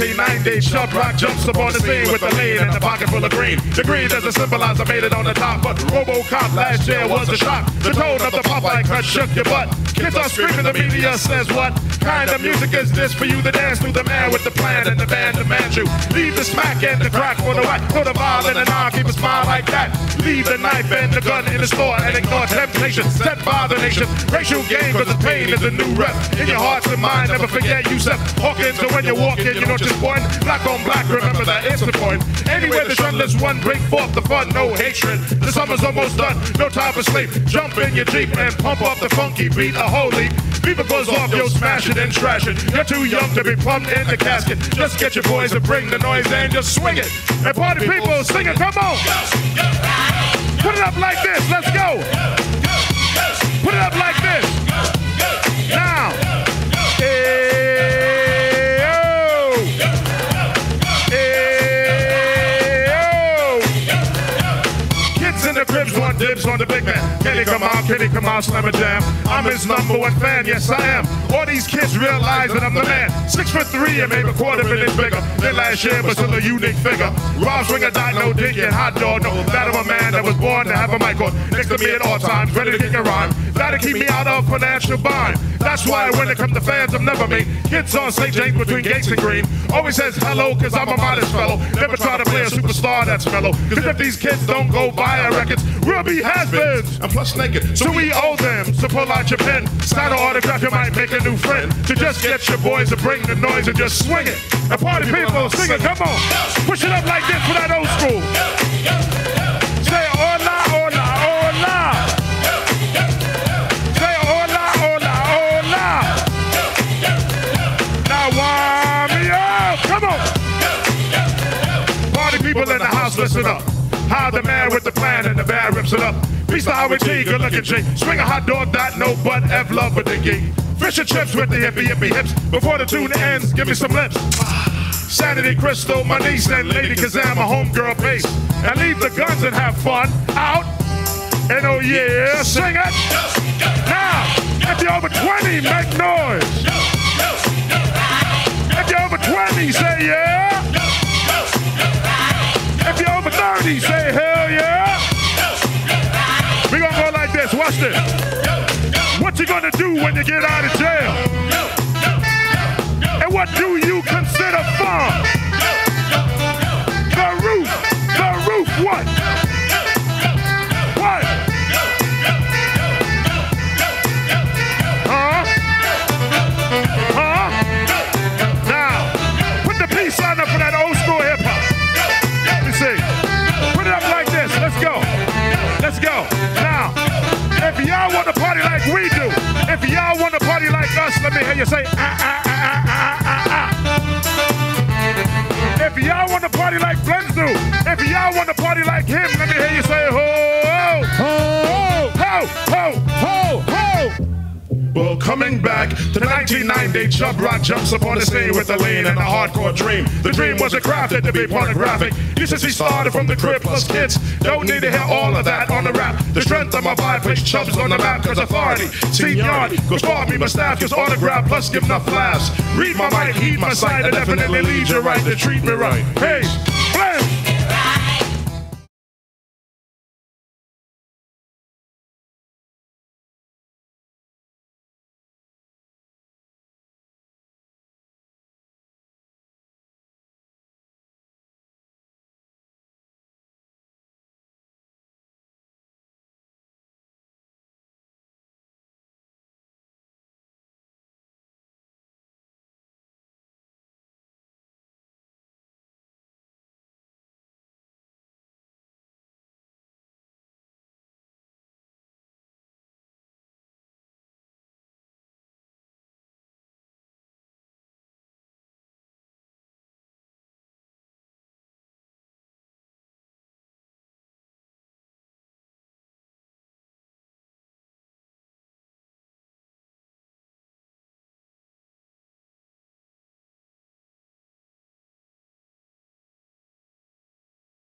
1990, Chubb Rock jumps upon the scene with a lean and a pocket full of green. The green doesn't symbolize I made it on the top, but Robocop last year was a shock. The tone of the Popeye cut shook your butt. Kids are screaming, the media says what? Kind of music is this for you to dance through the man with the plan and the band demands you. Leave the smack and the crack for the whack, put a ball in the arm, keep a smile like that. Leave the knife and the gun in the store and ignore temptation set by the nation. Racial game, cause the pain is a new rep. In your hearts and mind, never forget Yusuf Hawkins, so when you walk in, you know just one. Black on black, remember that it's the point. Anywhere the shunless one, break forth the fun, no hatred. The summer's almost done, no time for sleep. Jump in your Jeep and pump up the funky beat, a holy. People buzz off, yo, smash it and trash it. You're too young to be plumbed in the casket. Just get your boys to bring the noise and just swing it. And party people, sing it, come on. Put it up like this, let's go. Put it up like on the big man. Kenny come on, Kenny come on, slam a jam. I'm his number one fan, yes I am. All these kids realize that I'm the man. Six foot three and maybe a quarter minute bigger than last year, but still a unique figure. Rob Swinger died, no dinking, hot dog, no. That of a man that was born to have a mic on next to me at all times, ready to kick a rhyme. That'll keep me out of financial bind. That's why when it comes to fans, I'm never me. Kids on St. James between Gates and Greene. Always says hello, cause I'm a modest fellow. Never try to play a superstar that's mellow. Cause if these kids don't go buy our records, we'll be has-beens. I'm plus naked. So we owe them. So pull out your pen, sign an autograph, you might make a new friend. To just get your boys to bring the noise and just swing it. And party people, sing it, come on. Push it up like this for that old school. Say hola, hola, hola. Say hola, hola, hola. Now warm me up, come on. Party people in the house, listen up. How the man with the plan and the band rips it up. Peace to Howie Tee, good looking G. Swing a hot dog, that no butt, F love with the gig. Fish and chips with the hippie hippie hips. Before the tune ends, give me some lips. Sanity Crystal, my niece, and Lady Kazam, a homegirl bass. And leave the guns and have fun out. And oh yeah, sing it. Now, if you're over 20, make noise. If you're over 20, say yeah. 30, say hell yeah. We gonna go like this. Watch this. What you gonna do when you get out of jail? And what do you consider fun? Now, if y'all want to party like we do, if y'all want to party like us, let me hear you say, ah, ah, ah, ah, ah, ah, ah. If y'all want to party like Blends do, if y'all want to party like him, let me hear you say, ho, ho, ho, ho, ho, ho. Coming back to 1990, Chubb Rock jumps upon the scene with a lean and a hardcore dream. The dream wasn't crafted to be pornographic. You should see started from the crib plus kids. Don't need to hear all of that on the rap. The strength of my vibe puts Chubbs on the map, cause authority. Seniority, cause for me, my staff gets autograph plus give enough laughs. Read my mind, heed my sight, and definitely lead you right to treat me right. Hey,